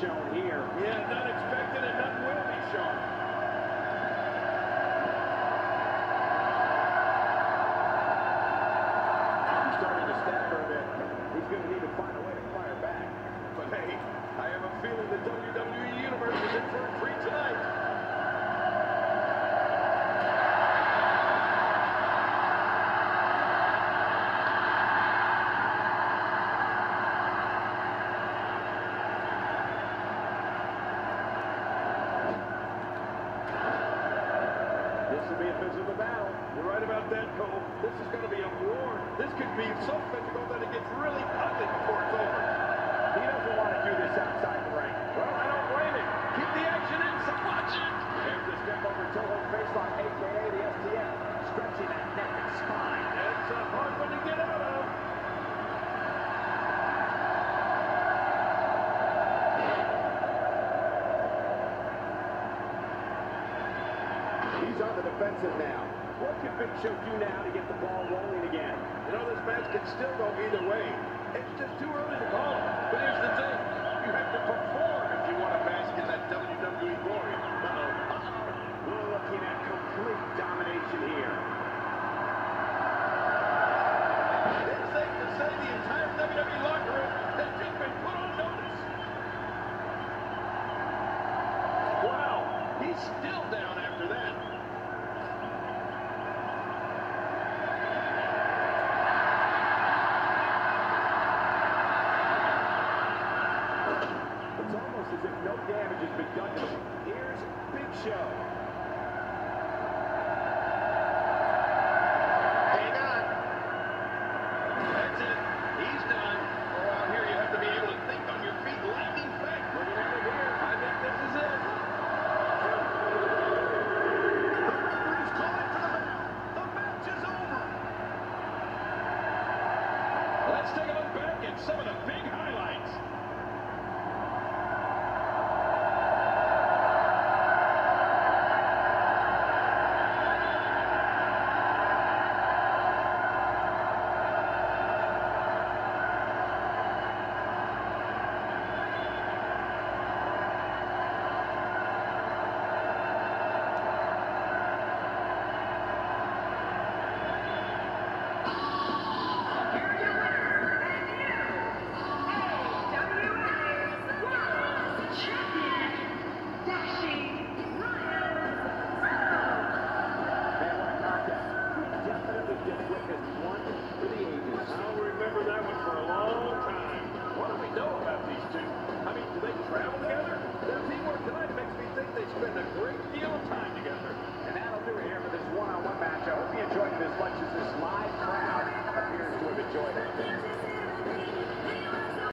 shown here. Yeah, none expected and none will be shown. He's starting to stagger a bit. He's going to need to find a way to fire back. But hey, I have a feeling the WWE Universe is in for a treat tonight. Will be a physical battle. You're right about that, Cole. This is going to be a war. This could be so physical that it gets really ugly before it's over. He doesn't want to do this outside the ring. Well, I don't blame him. Keep the action in, so watch it. There's the step over toe facelock, a.k.a. the STF. Stretching that neck and spine. It's a hard one to get out of. He's on the defensive now. What can Big Show do now to get the ball rolling again? You know, this match can still go either way. It's just too early to call. But here's the thing. You have to perform if you want to bask in that WWE glory. Uh-oh. We're looking at complete domination here. It's safe to say the entire WWE locker room has just been put on notice. Wow. He's still down No damage has been done to him. Here's Big Show. Hang on. That's it. He's done. Oh, out here you have to be able to think on your feet lightning fast. Look at it here. I think this is it. Let's take a look back at some of the big highlights.